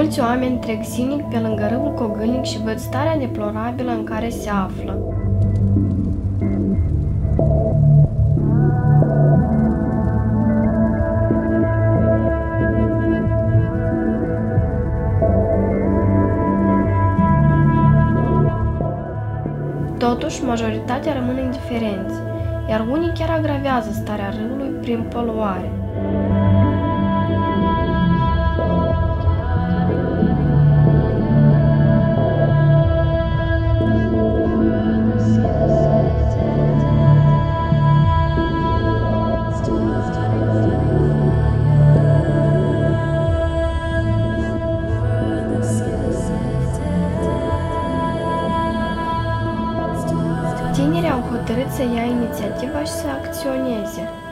Mulți oameni trec zilnic pe lângă râul Cogâlnic și văd starea deplorabilă în care se află. Totuși, majoritatea rămân indiferenți, iar unii chiar agravează starea râului prin poluare. Tinerii au hotărât să ia inițiativa și să acționeze.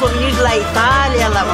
Torino da Itália, lá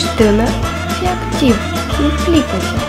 частина фі актив від клікнути.